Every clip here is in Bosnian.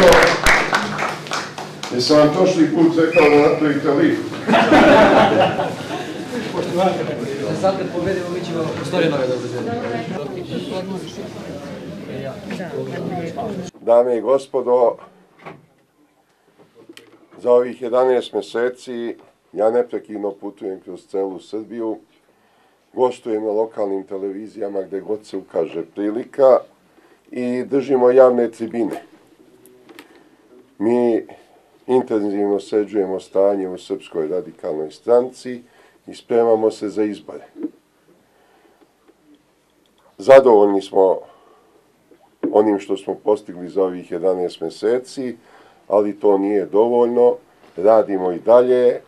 gospodo, jesam vam prošli put rekao da napravite lift? Sad kad pobedimo, mi ćemo prostorije nove dobro Dame i gospodo, za ovih 11 meseci ja neprekidno putujem kroz celu Srbiju, gostujem na lokalnim televizijama gde god se ukaže prilika i držimo javne tribine. Mi intenzivno seđujemo stanje u Srpskoj radikalnoj stranci i spremamo se za izbore. Zadovoljni smo onim što smo postigli za ovih 11 meseci, ali to nije dovoljno. Radimo i dalje.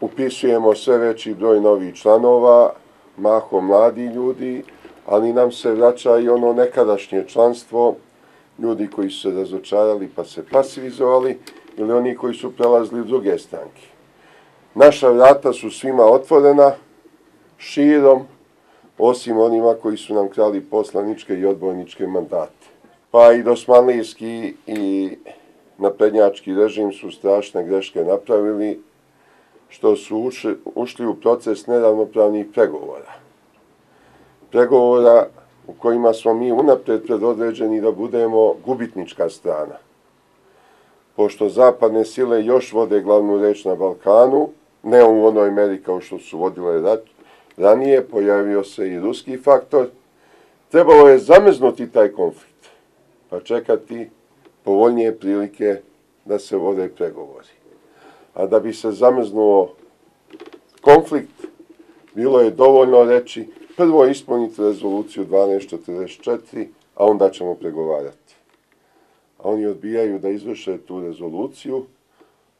Upisujemo sve veći broj novih članova, maho mladi ljudi, ali nam se vraća i ono nekadašnje članstvo, ljudi koji su se razočarali pa se pasivizovali, ili oni koji su prelazili u druge stranke. Naša vrata su svima otvorena, širom, osim onima koji su nam krali poslaničke i odbojničke mandate. Pa i dosmanlijski i naprednjački režim su strašne greške napravili, što su ušli, ušli u proces neravnopravnih pregovora. Pregovora u kojima smo mi unapred predodređeni da budemo gubitnička strana. Pošto zapadne sile još vode glavnu reč na Balkanu, ne u onoj meri kao što su vodile rat, ranije pojavio se i ruski faktor, trebalo je zamrznuti taj konflikt, pa čekati povoljnije prilike da se vode pregovori. A da bi se zamrznuo konflikt, bilo je dovoljno reći Pa prvo ispuniti rezoluciju 1244, a onda ćemo pregovarati. A oni odbijaju da izvrše tu rezoluciju,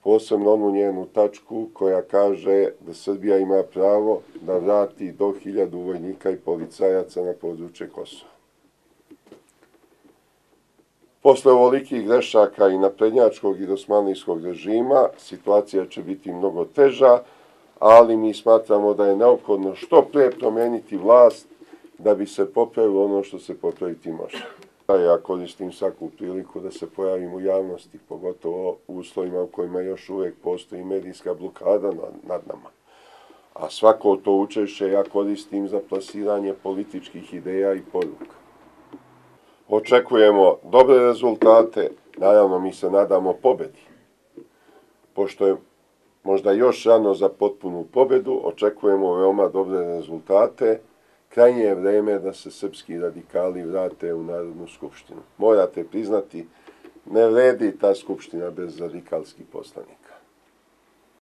posebno onu njenu tačku koja kaže da Srbija ima pravo da vrati do hiljadu vojnika i policajaca na područje Kosova. Posle ovolikih grešaka i naprednjačkog i dosmanlijskog režima, situacija će biti mnogo teža, ali mi smatramo da je neophodno što pre promeniti vlast da bi se popravilo ono što se popraviti može. Ja koristim svaku priliku da se pojavim u javnosti, pogotovo u uslovima u kojima još uvijek postoji medijska blokada nad nama. A svako to učešće ja koristim za plasiranje političkih ideja i poruka. Očekujemo dobre rezultate, naravno mi se nadamo pobedi. Pošto je možda još rano za potpunu pobedu, očekujemo veoma dobre rezultate, krajnje je vreme da se srpski radikali vrate u Narodnu skupštinu. Morate priznati, ne vredi ta skupština bez radikalskih poslanika.